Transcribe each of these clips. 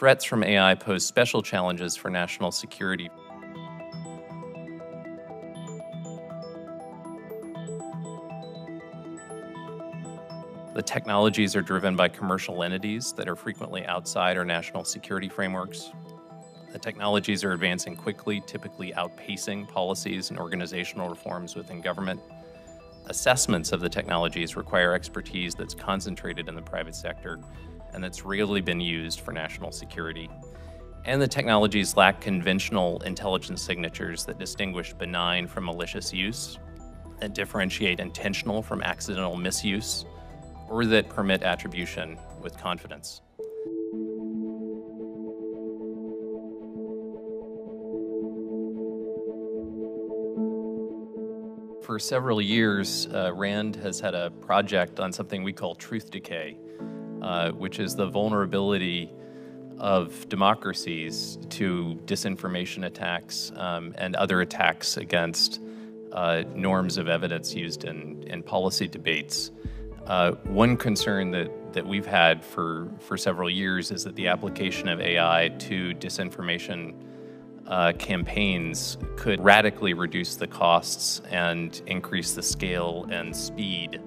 Threats from AI pose special challenges for national security. The technologies are driven by commercial entities that are frequently outside our national security frameworks. The technologies are advancing quickly, typically outpacing policies and organizational reforms within government. Assessments of the technologies require expertise that's concentrated in the private sector and that's rarely been used for national security. And the technologies lack conventional intelligence signatures that distinguish benign from malicious use, that differentiate intentional from accidental misuse, or that permit attribution with confidence. For several years, uh, RAND has had a project on something we call truth decay, uh, which is the vulnerability of democracies to disinformation attacks um, and other attacks against uh, norms of evidence used in, in policy debates. Uh, one concern that, that we've had for, for several years is that the application of AI to disinformation uh, campaigns could radically reduce the costs and increase the scale and speed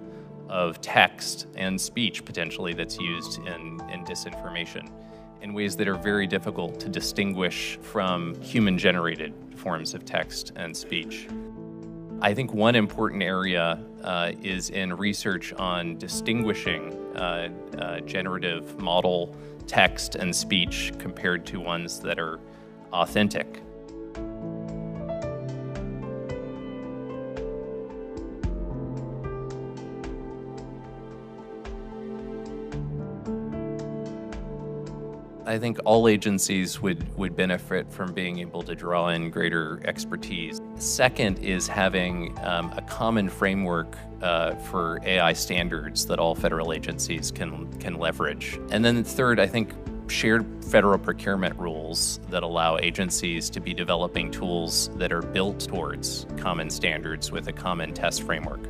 of text and speech potentially that's used in, in disinformation in ways that are very difficult to distinguish from human generated forms of text and speech. I think one important area uh, is in research on distinguishing uh, uh, generative model text and speech compared to ones that are authentic. I think all agencies would, would benefit from being able to draw in greater expertise. Second is having um, a common framework uh, for AI standards that all federal agencies can, can leverage. And then third, I think shared federal procurement rules that allow agencies to be developing tools that are built towards common standards with a common test framework.